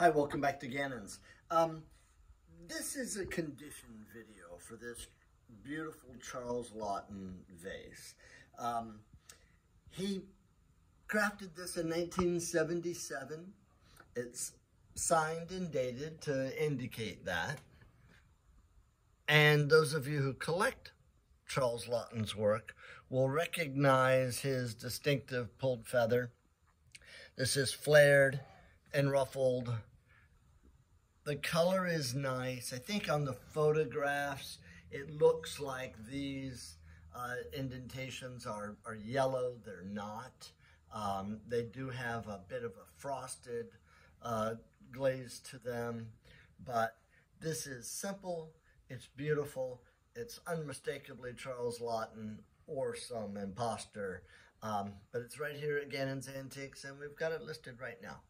Hi, welcome back to Gannon's. Um, this is a condition video for this beautiful Charles Lotton vase. Um, he crafted this in 1977. It's signed and dated to indicate that. And those of you who collect Charles Lotton's work will recognize his distinctive pulled feather. This is flared and ruffled. The color is nice. I think on the photographs, it looks like these uh, indentations are, are yellow. They're not. Um, they do have a bit of a frosted uh, glaze to them, but this is simple. It's beautiful. It's unmistakably Charles Lotton or some imposter. Um, but it's right here at Gannon's Antiques, and we've got it listed right now.